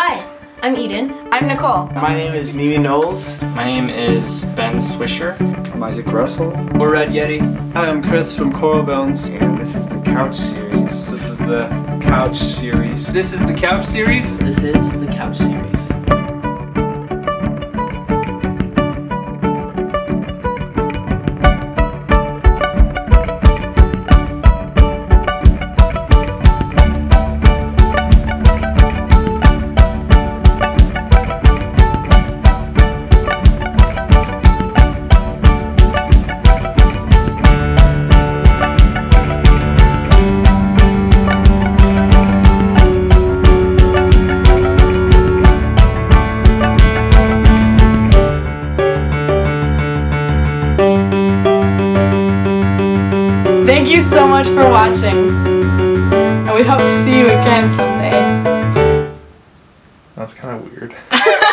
Hi, I'm Eden. I'm Nicolle. My name is Mimi Knowles. My name is Ben Swisher. I'm Isaac Russell. We're Red Yeti. Hi, I'm Chris from Coral Bones. And this is the Couch Series. This is the Couch Series. This is the Couch Series. This is the Couch Series. Thank you so much for watching. And we hope to see you again someday. That's kind of weird.